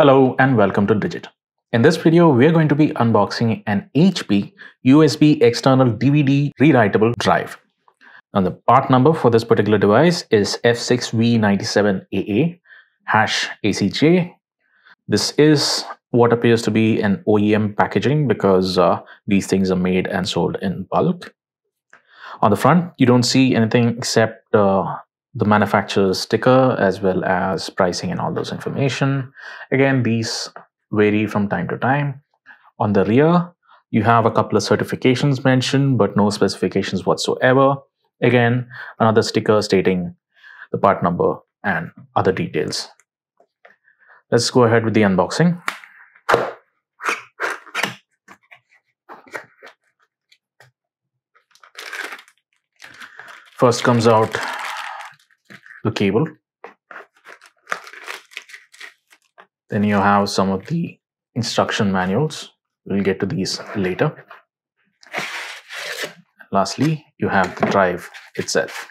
Hello and welcome to Digit. In this video, we are going to be unboxing an HP USB external DVD rewritable drive. Now the part number for this particular device is F6V97AA hash ACJ. This is what appears to be an OEM packaging because uh, these things are made and sold in bulk. On the front, you don't see anything except uh, the manufacturer's sticker as well as pricing and all those information. Again, these vary from time to time. On the rear, you have a couple of certifications mentioned, but no specifications whatsoever. Again, another sticker stating the part number and other details. Let's go ahead with the unboxing. First comes out the cable. Then you have some of the instruction manuals. We'll get to these later. Lastly, you have the drive itself.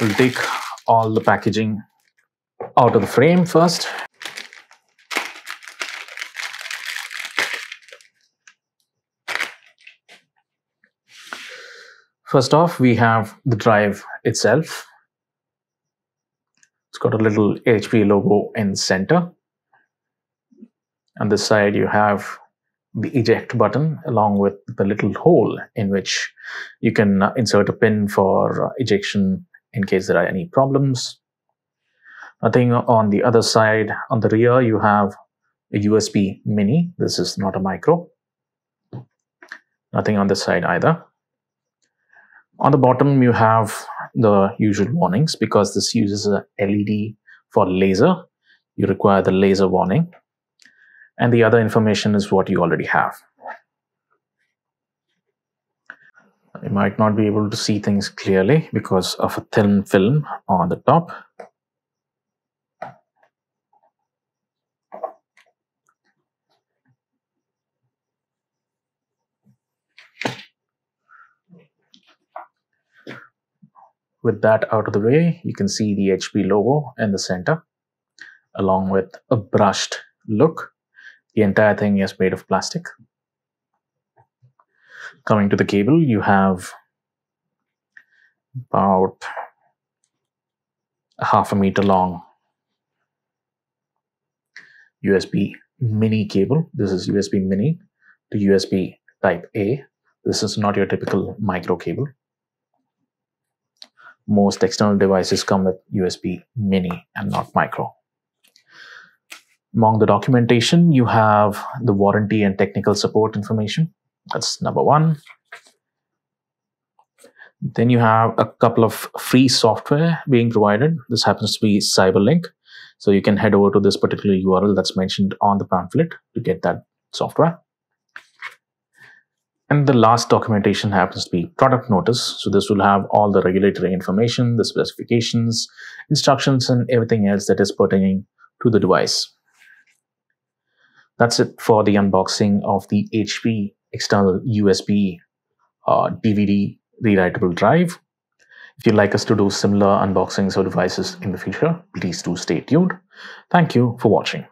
We'll take all the packaging out of the frame first. First off, we have the drive itself. It's got a little HP logo in center. On this side, you have the eject button along with the little hole in which you can uh, insert a pin for uh, ejection in case there are any problems. Nothing on the other side. On the rear, you have a USB mini. This is not a micro. Nothing on this side either. On the bottom, you have the usual warnings because this uses a LED for laser. You require the laser warning. And the other information is what you already have. You might not be able to see things clearly because of a thin film on the top. With that out of the way, you can see the HP logo in the center, along with a brushed look. The entire thing is made of plastic. Coming to the cable, you have about a half a meter long USB mini cable. This is USB mini to USB type A. This is not your typical micro cable most external devices come with USB mini and not micro. Among the documentation, you have the warranty and technical support information. That's number one. Then you have a couple of free software being provided. This happens to be Cyberlink. So you can head over to this particular URL that's mentioned on the pamphlet to get that software. And the last documentation happens to be product notice. So this will have all the regulatory information, the specifications, instructions, and everything else that is pertaining to the device. That's it for the unboxing of the HP external USB uh, DVD rewritable drive. If you'd like us to do similar unboxings of devices in the future, please do stay tuned. Thank you for watching.